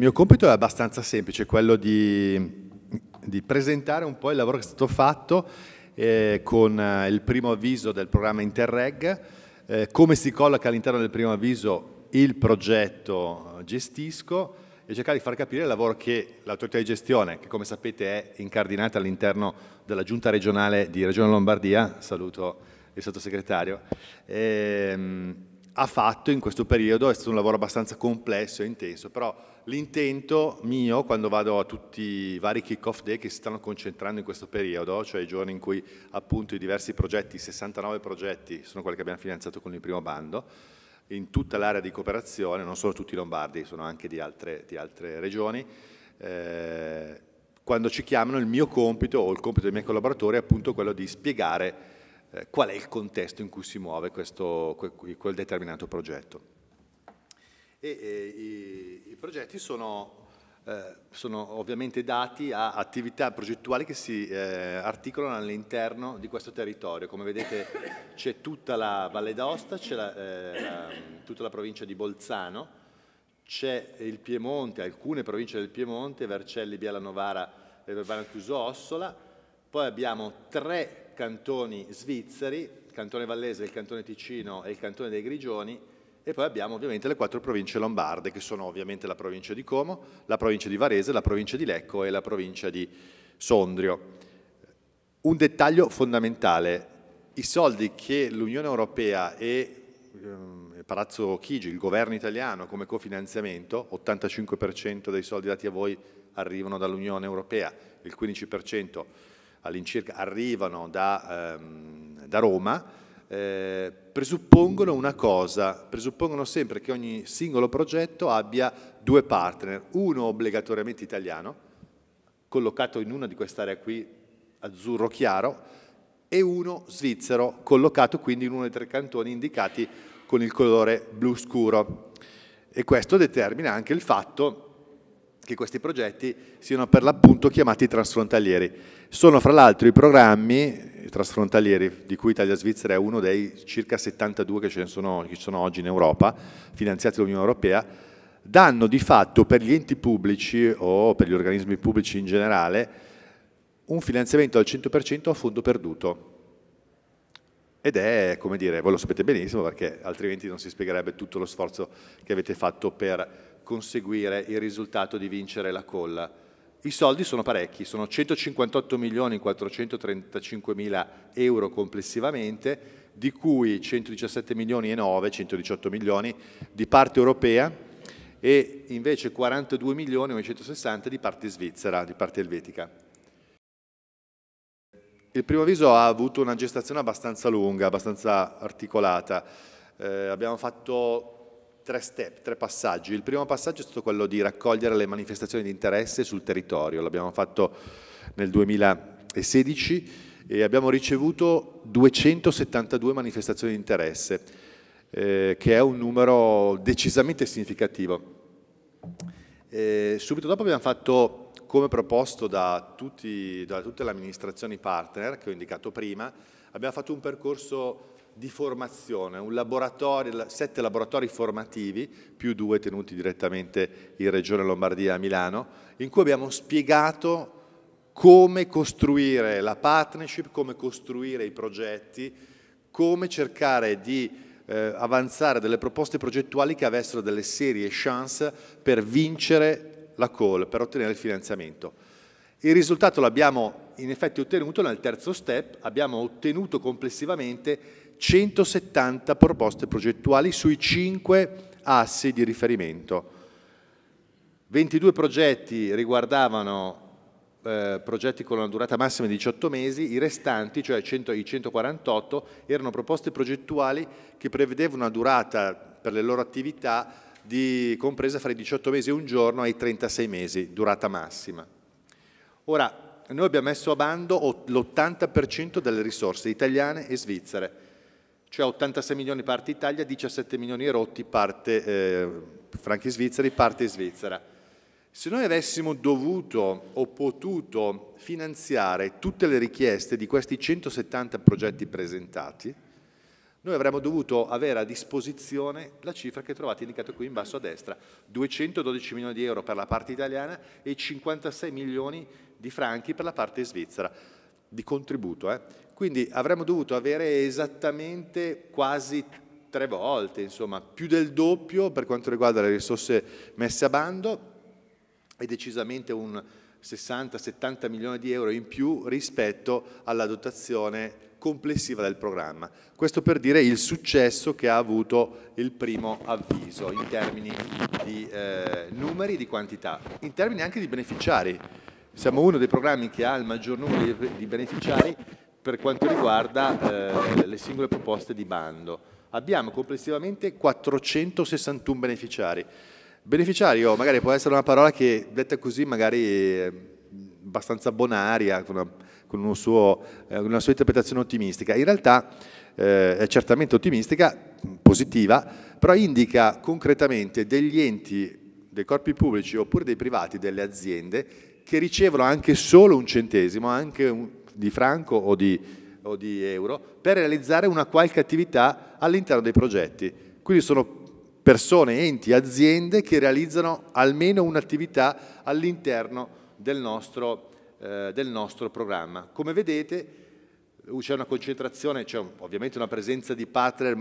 Il mio compito è abbastanza semplice, quello di, di presentare un po' il lavoro che è stato fatto eh, con eh, il primo avviso del programma Interreg, eh, come si colloca all'interno del primo avviso il progetto Gestisco e cercare di far capire il lavoro che l'autorità di gestione, che come sapete è incardinata all'interno della giunta regionale di Regione Lombardia, saluto il sottosegretario, ehm, ha fatto in questo periodo, è stato un lavoro abbastanza complesso e intenso, però l'intento mio quando vado a tutti i vari kick-off day che si stanno concentrando in questo periodo, cioè i giorni in cui appunto i diversi progetti, 69 progetti sono quelli che abbiamo finanziato con il primo bando, in tutta l'area di cooperazione, non solo tutti i lombardi, sono anche di altre, di altre regioni, eh, quando ci chiamano il mio compito o il compito dei miei collaboratori è appunto quello di spiegare eh, qual è il contesto in cui si muove questo, quel determinato progetto. E, e i, i, progetti sono, eh, sono, ovviamente dati a attività progettuali che si eh, articolano all'interno di questo territorio. Come vedete c'è tutta la Valle d'Aosta, c'è eh, tutta la provincia di Bolzano, c'è il Piemonte, alcune province del Piemonte, Vercelli, Biala Novara e Verbano Chiuso Ossola, poi abbiamo tre cantoni svizzeri, il cantone Vallese, il cantone Ticino e il cantone dei Grigioni, e poi abbiamo ovviamente le quattro province lombarde, che sono ovviamente la provincia di Como, la provincia di Varese, la provincia di Lecco e la provincia di Sondrio. Un dettaglio fondamentale, i soldi che l'Unione Europea e eh, Palazzo Chigi, il governo italiano come cofinanziamento, 85% dei soldi dati a voi arrivano dall'Unione Europea, il 15% all'incirca arrivano da, ehm, da Roma, eh, presuppongono una cosa, presuppongono sempre che ogni singolo progetto abbia due partner, uno obbligatoriamente italiano, collocato in una di quest'area qui, azzurro chiaro, e uno svizzero, collocato quindi in uno dei tre cantoni indicati con il colore blu scuro. E questo determina anche il fatto che questi progetti siano per l'appunto chiamati transfrontalieri. Sono fra l'altro i programmi transfrontalieri, di cui Italia-Svizzera è uno dei circa 72 che ci sono, sono oggi in Europa, finanziati dall'Unione Europea, danno di fatto per gli enti pubblici o per gli organismi pubblici in generale un finanziamento al 100% a fondo perduto. Ed è, come dire, voi lo sapete benissimo perché altrimenti non si spiegherebbe tutto lo sforzo che avete fatto per conseguire il risultato di vincere la colla. I soldi sono parecchi, sono 158 milioni 435 mila euro complessivamente, di cui 117 milioni e 9, 118 milioni di parte europea e invece 42 milioni 960 di parte svizzera, di parte elvetica. Il primo avviso ha avuto una gestazione abbastanza lunga, abbastanza articolata. Eh, abbiamo fatto tre step, tre passaggi. Il primo passaggio è stato quello di raccogliere le manifestazioni di interesse sul territorio, l'abbiamo fatto nel 2016 e abbiamo ricevuto 272 manifestazioni di interesse, eh, che è un numero decisamente significativo. Eh, subito dopo abbiamo fatto, come proposto da, tutti, da tutte le amministrazioni partner che ho indicato prima, abbiamo fatto un percorso di formazione, un laboratorio, sette laboratori formativi, più due tenuti direttamente in Regione Lombardia a Milano, in cui abbiamo spiegato come costruire la partnership, come costruire i progetti, come cercare di eh, avanzare delle proposte progettuali che avessero delle serie chance per vincere la call, per ottenere il finanziamento. Il risultato l'abbiamo in effetti ottenuto nel terzo step, abbiamo ottenuto complessivamente 170 proposte progettuali sui 5 assi di riferimento. 22 progetti riguardavano eh, progetti con una durata massima di 18 mesi, i restanti, cioè 100, i 148, erano proposte progettuali che prevedevano una durata per le loro attività di, compresa fra i 18 mesi e un giorno e i 36 mesi, durata massima. Ora, noi abbiamo messo a bando l'80% delle risorse italiane e svizzere, cioè 86 milioni parte Italia, 17 milioni rotti parte eh, franchi svizzeri, parte Svizzera. Se noi avessimo dovuto o potuto finanziare tutte le richieste di questi 170 progetti presentati, Noi avremmo dovuto avere a disposizione la cifra che trovate indicata qui in basso a destra, 212 milioni di euro per la parte italiana e 56 milioni di franchi per la parte svizzera, di contributo. Eh? Quindi avremmo dovuto avere esattamente quasi tre volte, insomma, più del doppio per quanto riguarda le risorse messe a bando e decisamente un 60-70 milioni di euro in più rispetto alla dotazione complessiva del programma. Questo per dire il successo che ha avuto il primo avviso in termini di eh, numeri di quantità, in termini anche di beneficiari. Siamo uno dei programmi che ha il maggior numero di beneficiari per quanto riguarda eh, le singole proposte di bando. Abbiamo complessivamente 461 beneficiari. Beneficiario magari può essere una parola che detta così magari è abbastanza bonaria, con una con suo, eh, una sua interpretazione ottimistica. In realtà eh, è certamente ottimistica, positiva, però indica concretamente degli enti, dei corpi pubblici oppure dei privati, delle aziende, che ricevono anche solo un centesimo, anche un, di franco o di, o di euro, per realizzare una qualche attività all'interno dei progetti. Quindi sono persone, enti, aziende che realizzano almeno un'attività all'interno del eh, del nostro programma. Come vedete c'è una concentrazione, c'è ovviamente una presenza di partner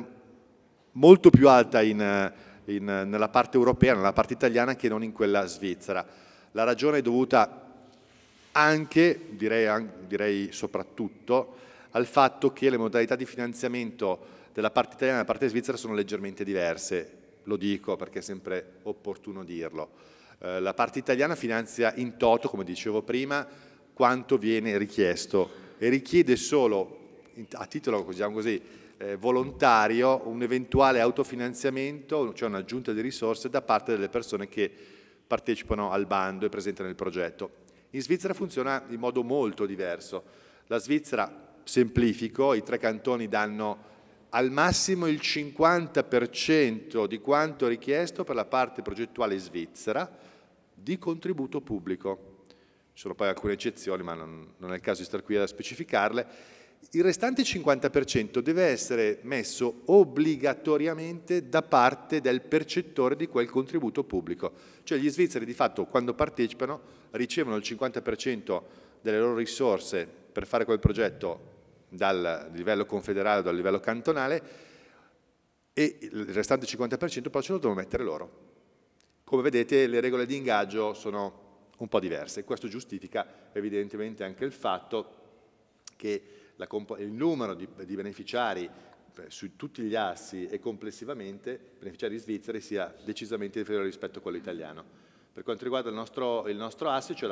molto più alta in, in, nella parte europea, nella parte italiana che non in quella svizzera. La ragione è dovuta anche, direi, direi soprattutto, al fatto che le modalità di finanziamento della parte italiana e della parte svizzera sono leggermente diverse, lo dico perché è sempre opportuno dirlo. Eh, la parte italiana finanzia in toto, come dicevo prima, quanto viene richiesto e richiede solo, a titolo diciamo così, eh, volontario, un eventuale autofinanziamento, cioè un'aggiunta di risorse da parte delle persone che partecipano al bando e presentano il progetto. In Svizzera funziona in modo molto diverso. La Svizzera, semplifico, i tre cantoni danno al massimo il 50% di quanto richiesto per la parte progettuale svizzera di contributo pubblico. Ci sono poi alcune eccezioni, ma non, non è il caso di stare qui a specificarle. Il restante 50% deve essere messo obbligatoriamente da parte del percettore di quel contributo pubblico. Cioè gli svizzeri di fatto quando partecipano ricevono il 50% delle loro risorse per fare quel progetto dal livello confederale o dal livello cantonale e il restante 50% poi ce lo devono mettere loro. Come vedete le regole di ingaggio sono un po' diverse. Questo giustifica evidentemente anche il fatto che il numero di, di beneficiari eh, su tutti gli assi e complessivamente beneficiari svizzeri sia decisamente inferiore rispetto a quello italiano. Per quanto riguarda il nostro, il nostro asse, cioè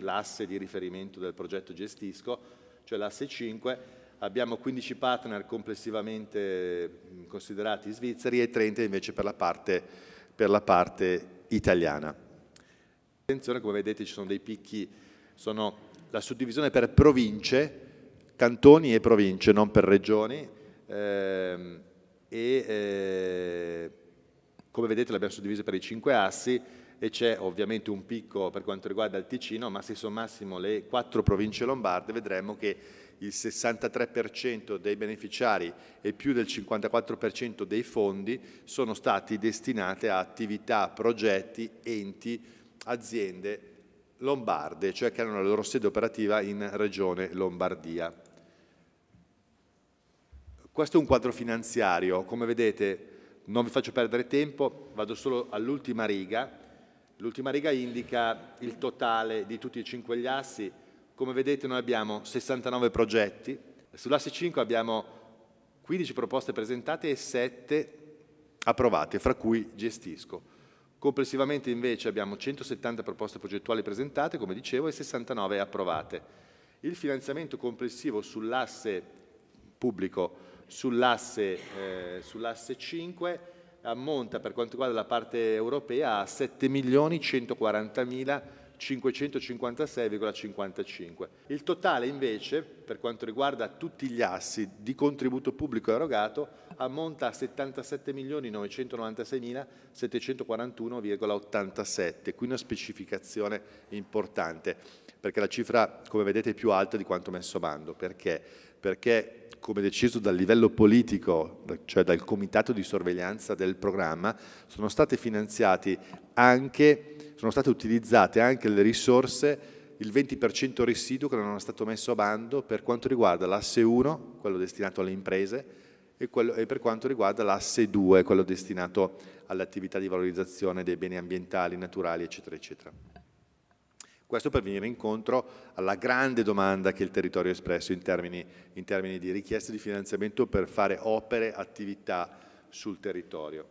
l'asse di riferimento del progetto Gestisco, cioè l'asse 5, abbiamo 15 partner complessivamente considerati svizzeri e 30 invece per la parte, per la parte italiana. Attenzione, come vedete ci sono dei picchi, sono la suddivisione per province, cantoni e province, non per regioni, ehm, e eh, come vedete l'abbiamo suddivisa per i cinque assi e c'è ovviamente un picco per quanto riguarda il Ticino, ma se sommassimo le quattro province lombarde vedremo che il 63% dei beneficiari e più del 54% dei fondi sono stati destinati a attività, progetti, enti, aziende lombarde, cioè che hanno la loro sede operativa in regione Lombardia. Questo è un quadro finanziario, come vedete non vi faccio perdere tempo, vado solo all'ultima riga. L'ultima riga indica il totale di tutti e cinque gli assi. Come vedete noi abbiamo 69 progetti, sull'asse 5 abbiamo 15 proposte presentate e 7 approvate, fra cui gestisco. Complessivamente invece abbiamo 170 proposte progettuali presentate, come dicevo, e 69 approvate. Il finanziamento complessivo sull'asse pubblico, sull'asse eh, sull 5, ammonta per quanto riguarda la parte europea a 7 milioni 140 mila 556,55. Il totale invece, per quanto riguarda tutti gli assi di contributo pubblico erogato, ammonta a 77.996.741,87, qui una specificazione importante, perché la cifra, come vedete, è più alta di quanto messo a bando. Perché? Perché come deciso dal livello politico, cioè dal comitato di sorveglianza del programma, sono state finanziate anche, sono state utilizzate anche le risorse, il 20% residuo che non è stato messo a bando per quanto riguarda l'asse 1, quello destinato alle imprese, e, quello, e per quanto riguarda l'asse 2, quello destinato alle attività di valorizzazione dei beni ambientali, naturali, eccetera, eccetera. Questo per venire incontro alla grande domanda che il territorio ha espresso in termini, in termini di richieste di finanziamento per fare opere, attività sul territorio.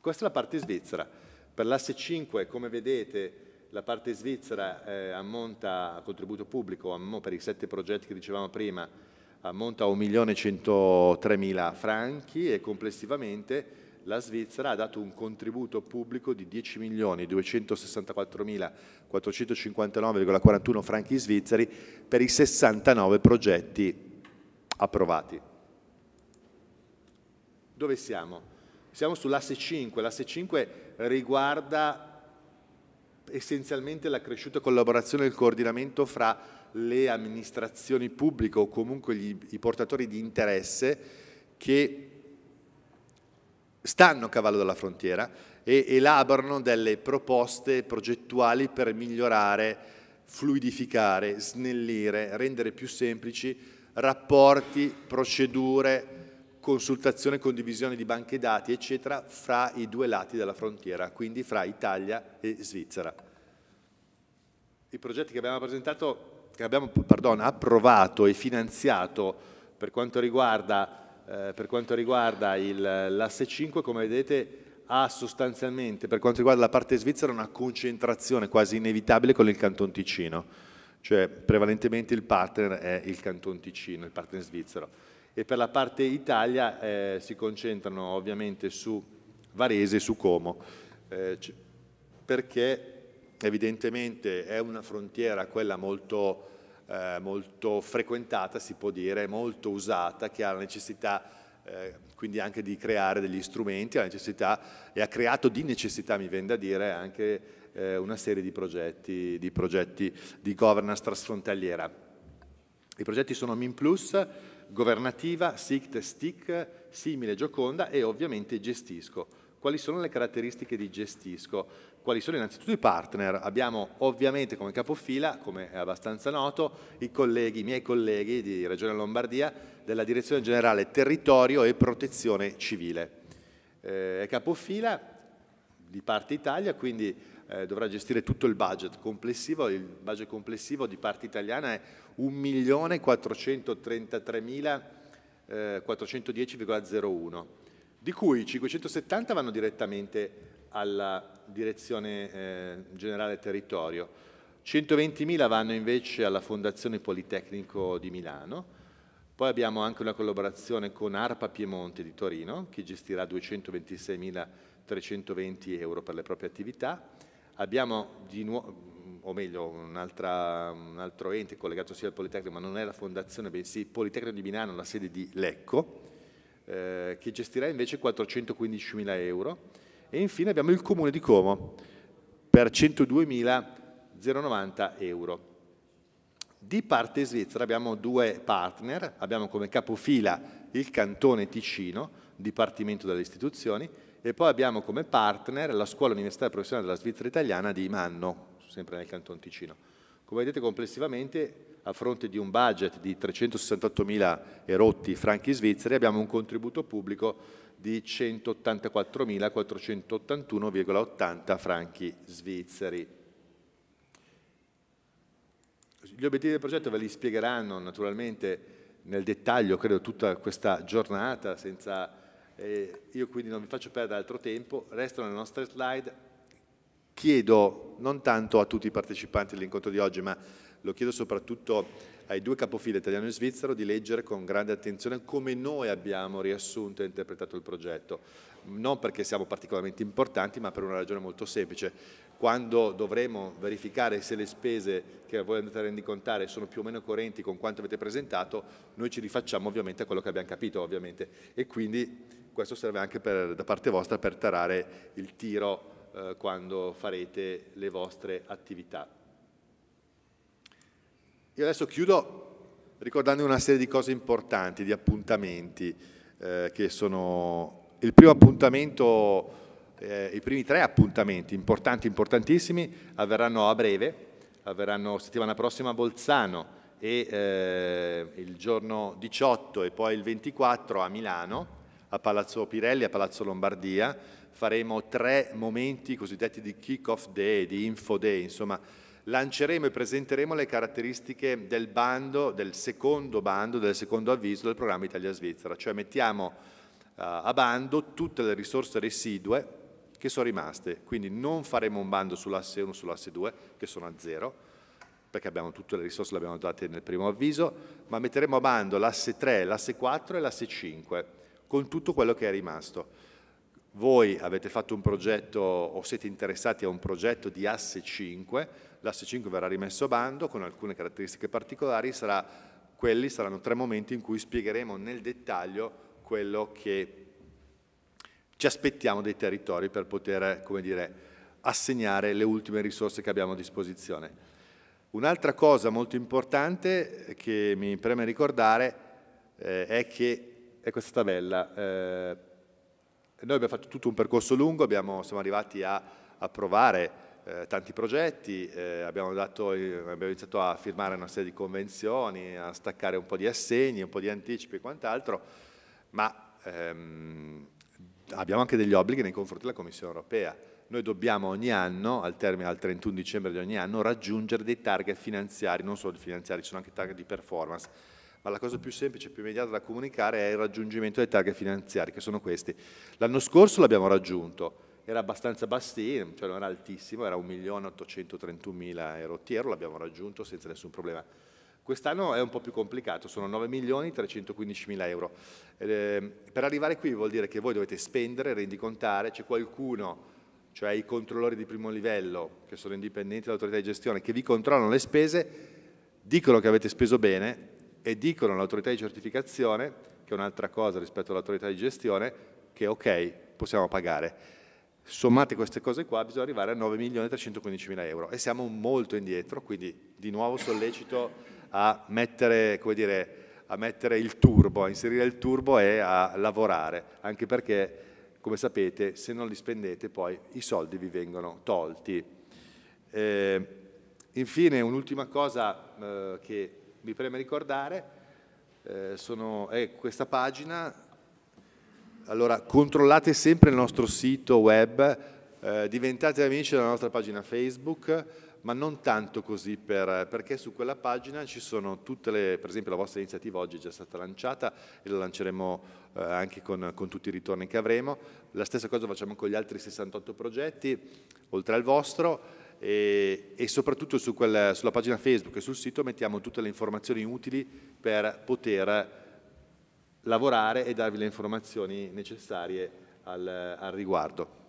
Questa è la parte svizzera. Per l'asse 5, come vedete, la parte svizzera eh, ammonta a contributo pubblico, per i sette progetti che dicevamo prima, ammonta a 1.103.000 franchi e complessivamente la Svizzera ha dato un contributo pubblico di 10.264.459,41 franchi svizzeri per i 69 progetti approvati. Dove siamo? Siamo sull'asse 5. L'asse 5 riguarda essenzialmente la cresciuta collaborazione e il coordinamento fra le amministrazioni pubbliche o comunque gli, i portatori di interesse che stanno a cavallo della frontiera e elaborano delle proposte progettuali per migliorare, fluidificare, snellire, rendere più semplici rapporti, procedure, consultazione, condivisione di banche dati, eccetera, fra i due lati della frontiera, quindi fra Italia e Svizzera. I progetti che abbiamo presentato, che abbiamo pardon, approvato e finanziato per quanto riguarda eh, per quanto riguarda l'asse 5, come vedete, ha sostanzialmente, per quanto riguarda la parte svizzera, una concentrazione quasi inevitabile con il Canton Ticino, cioè prevalentemente il partner è il Canton Ticino, il partner svizzero. E per la parte Italia eh, si concentrano ovviamente su Varese e su Como, eh, perché evidentemente è una frontiera, quella molto eh, molto frequentata, si può dire, molto usata, che ha la necessità eh, quindi anche di creare degli strumenti, ha necessità, e ha creato di necessità, mi viene da dire, anche eh, una serie di progetti, di progetti di governance trasfrontaliera. I progetti sono MinPlus, Governativa, SICT, STIC, Simile, Gioconda e ovviamente Gestisco. Quali sono le caratteristiche di Gestisco? Quali sono innanzitutto i partner? Abbiamo ovviamente come capofila, come è abbastanza noto, i, colleghi, i miei colleghi di Regione Lombardia della Direzione Generale Territorio e Protezione Civile. Eh, è capofila di Parte Italia, quindi eh, dovrà gestire tutto il budget complessivo, il budget complessivo di Parte Italiana è 1.433.410,01, eh, di cui 570 vanno direttamente alla Direzione eh, Generale Territorio. 120.000 vanno invece alla Fondazione Politecnico di Milano, poi abbiamo anche una collaborazione con ARPA Piemonte di Torino che gestirà 226.320 euro per le proprie attività. Abbiamo di o meglio un, un, altro ente collegato sia al Politecnico, ma non è la fondazione, bensì Politecnico di Milano, la sede di Lecco, eh, che gestirà invece 415.000 euro e infine abbiamo il Comune di Como per 102.090 euro. Di parte svizzera abbiamo due partner, abbiamo come capofila il Cantone Ticino, Dipartimento delle Istituzioni, e poi abbiamo come partner la Scuola Universitaria Professionale della Svizzera Italiana di Manno, sempre nel Canton Ticino. Come vedete complessivamente, a fronte di un budget di 368.000 erotti franchi svizzeri, abbiamo un contributo pubblico di 184.481,80 franchi svizzeri. Gli obiettivi del progetto ve li spiegheranno naturalmente nel dettaglio, credo, tutta questa giornata, senza, eh, io quindi non vi faccio perdere altro tempo, restano le nostre slide. Chiedo non tanto a tutti i partecipanti all'incontro di oggi, ma lo chiedo soprattutto ai due capofile italiano e svizzero di leggere con grande attenzione come noi abbiamo riassunto e interpretato il progetto, non perché siamo particolarmente importanti, ma per una ragione molto semplice. Quando dovremo verificare se le spese che voi andate a rendicontare sono più o meno coerenti con quanto avete presentato, noi ci rifacciamo ovviamente a quello che abbiamo capito, ovviamente, e quindi questo serve anche per, da parte vostra per tarare il tiro eh, quando farete le vostre attività. Io adesso chiudo ricordando una serie di cose importanti, di appuntamenti, eh, che sono il primo appuntamento, eh, i primi tre appuntamenti importanti, importantissimi, avverranno a breve, avverranno settimana prossima a Bolzano e eh, il giorno 18 e poi il 24 a Milano, a Palazzo Pirelli, a Palazzo Lombardia, faremo tre momenti cosiddetti di kick-off day, di info day, insomma lanceremo e presenteremo le caratteristiche del bando, del secondo bando, del secondo avviso del programma Italia-Svizzera, cioè mettiamo uh, a bando tutte le risorse residue che sono rimaste, quindi non faremo un bando sull'asse 1 sull'asse 2, che sono a zero, perché abbiamo tutte le risorse, le abbiamo date nel primo avviso, ma metteremo a bando l'asse 3, l'asse 4 e l'asse 5, con tutto quello che è rimasto. Voi avete fatto un progetto o siete interessati a un progetto di asse 5, l'asse 5 verrà rimesso a bando con alcune caratteristiche particolari, sarà, quelli saranno tre momenti in cui spiegheremo nel dettaglio quello che ci aspettiamo dei territori per poter, come dire, assegnare le ultime risorse che abbiamo a disposizione. Un'altra cosa molto importante che mi preme ricordare eh, è che è questa tabella. Eh, noi abbiamo fatto tutto un percorso lungo, abbiamo, siamo arrivati a approvare eh, tanti progetti, eh, abbiamo, dato, abbiamo, iniziato a firmare una serie di convenzioni, a staccare un po' di assegni, un po' di anticipi e quant'altro, ma ehm, abbiamo anche degli obblighi nei confronti della Commissione europea noi dobbiamo ogni anno, al termine al 31 dicembre di ogni anno, raggiungere dei target finanziari, non solo finanziari, ci sono anche target di performance, ma la cosa più semplice e più immediata da comunicare è il raggiungimento dei target finanziari, che sono questi. L'anno scorso l'abbiamo raggiunto, era abbastanza bassino, cioè non era altissimo, era 1.831.000 euro tiero, l'abbiamo raggiunto senza nessun problema. Quest'anno è un po' più complicato, sono 9.315.000 euro. Eh, per arrivare qui vuol dire che voi dovete spendere, rendicontare, c'è qualcuno cioè i controllori di primo livello, che sono indipendenti dall'autorità di gestione, che vi controllano le spese, dicono che avete speso bene e dicono all'autorità di certificazione, che è un'altra cosa rispetto all'autorità di gestione, che ok, possiamo pagare. Sommate queste cose qua, bisogna arrivare a 9.315.000 euro e siamo molto indietro, quindi di nuovo sollecito a mettere, dire, a mettere il turbo, a inserire il turbo e a lavorare, anche perché come sapete se non li spendete poi i soldi vi vengono tolti. Eh, infine un'ultima cosa eh, che mi preme ricordare eh, sono, è questa pagina, allora controllate sempre il nostro sito web, eh, diventate amici della nostra pagina Facebook, ma non tanto così per, perché su quella pagina ci sono tutte le, per esempio la vostra iniziativa oggi è già stata lanciata e la lanceremo eh, anche con, con, tutti i ritorni che avremo, la stessa cosa facciamo con gli altri 68 progetti, oltre al vostro, e, e soprattutto su quel, sulla pagina Facebook e sul sito mettiamo tutte le informazioni utili per poter lavorare e darvi le informazioni necessarie al, al riguardo.